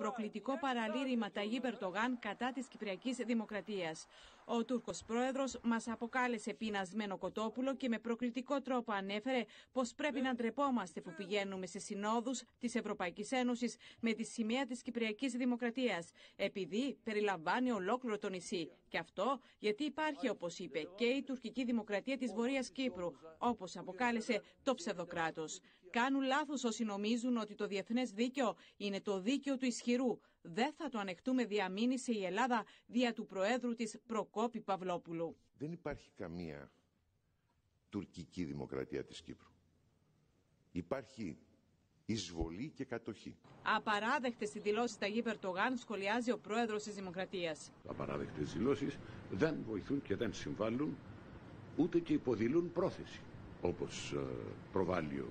προκλητικό παραλήρημα Ταγί Περτογάν κατά της Κυπριακής Δημοκρατίας. Ο Τούρκος πρόεδρος μας αποκάλεσε πεινασμένο κοτόπουλο και με προκλητικό τρόπο ανέφερε πως πρέπει να ντρεπόμαστε που πηγαίνουμε σε συνόδους της Ευρωπαϊκής Ένωσης με τη σημαία της Κυπριακής Δημοκρατίας, επειδή περιλαμβάνει ολόκληρο το νησί. Και αυτό γιατί υπάρχει, όπως είπε, και η τουρκική δημοκρατία της Βορείας Κύπρου, όπως αποκάλεσε το ψευδοκράτος. Κάνουν λάθος όσοι νομίζουν ότι το διεθνές δίκαιο είναι το δίκαιο του ισχυρού. Δεν θα το ανεχτούμε, διαμήνυσε η Ελλάδα δια του Προέδρου της Προκόπη Παυλόπουλου. Δεν υπάρχει καμία τουρκική δημοκρατία της Κύπρου. Υπάρχει εισβολή και κατοχή. Απαράδεκτες οι δηλώσεις Ταγί Περτογάν, σχολιάζει ο πρόεδρος της Δημοκρατίας. Απαράδεκτες δηλώσεις δεν βοηθούν και δεν συμβάλλουν ούτε και υποδηλούν πρόθεση. Όπως προβάλλει ο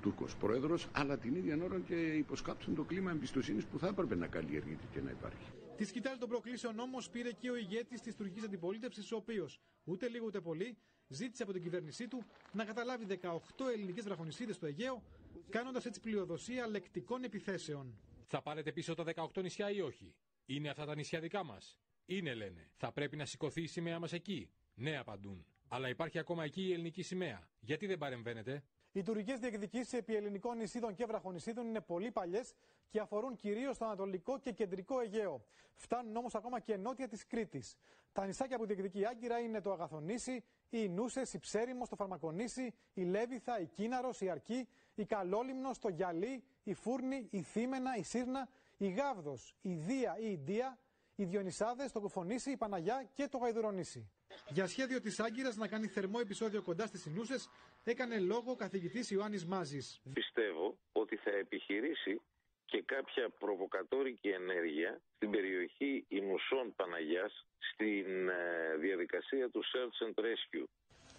Τούρκος πρόεδρος, αλλά την ίδια ώρα και υποσκάψουν το κλίμα εμπιστοσύνης που θα έπρεπε να καλλιεργείται και να υπάρχει. Της σκητάλη των προκλήσεων όμω πήρε και ο ηγέτης της τουρκικής αντιπολίτευσης, ο οποίος ούτε λίγο ούτε πολύ ζήτησε από την κυβέρνησή του να καταλάβει 18 ελληνικές βραχονισίδε στο Αιγαίο, κάνοντας έτσι πλειοδοσία λεκτικών επιθέσεων. Θα πάρετε πίσω τα 18 νησιά ή όχι; Είναι αυτά τα νησιά δικά μας; Είναι, λένε. Θα πρέπει να σηκωθεί η σημαία μας εκεί; Ναι, απαντούν. Αλλά υπάρχει ακόμα εκεί η ελληνική σημαία. Γιατί δεν παρεμβαίνετε; Οι τουρκικές διεκδικήσεις επί ελληνικών νησίδων και βραχονισίδων είναι πολύ παλιές και αφορούν κυρίως το Ανατολικό και Κεντρικό Αιγαίο. Φτάνουν όμως ακόμα και νότια της Κρήτης. Τα νησάκια που διεκδικεί η Άγκυρα είναι το Αγαθονήσι, η Νούσε, η Ψέριμος, το Φαρμακονήσι, η Λέβιθα, η Κίναρος, η Αρκή, η Καλόλυμνος, το Γυαλί, η Φούρνη, η Θήμενα, η Σύρνα, η Γάβδος, η Δία ή η Ντία, οι Διονυσάδες, το Κουφονήσι, η Παναγιά και το Γαϊδουρονήσι. Για σχέδιο της Άγκυρας να κάνει θερμό επεισόδιο κοντά στις Ινούσες, έκανε λόγο ο καθηγητής Ιωάννης Μάζης. Πιστεύω ότι θα επιχειρήσει και κάποια προβοκατόρικη ενέργεια στην περιοχή Ινουσών Παναγιάς στην ε, διαδικασία του Search and Rescue.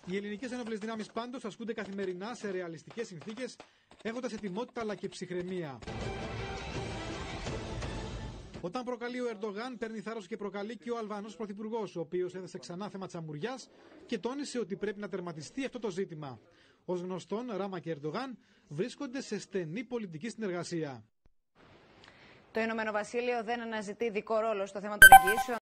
Οι ελληνικές ένοπλε δυνάμεις πάντως ασκούνται καθημερινά σε ρεαλιστικές συνθήκες, έχοντας ετοιμότητα αλλά και ψυχραιμία. Όταν προκαλεί ο Ερντογάν, παίρνει θάρρος και προκαλεί και ο Αλβανός Πρωθυπουργός, ο οποίος έδεσε ξανά θέμα τσαμουριάς και τόνισε ότι πρέπει να τερματιστεί αυτό το ζήτημα. Ω γνωστόν, Ράμα και Ερντογάν βρίσκονται σε στενή πολιτική συνεργασία. Το Ηνωμένο Βασίλειο δεν αναζητεί δικό ρόλο στο θέμα των εγγύσεων.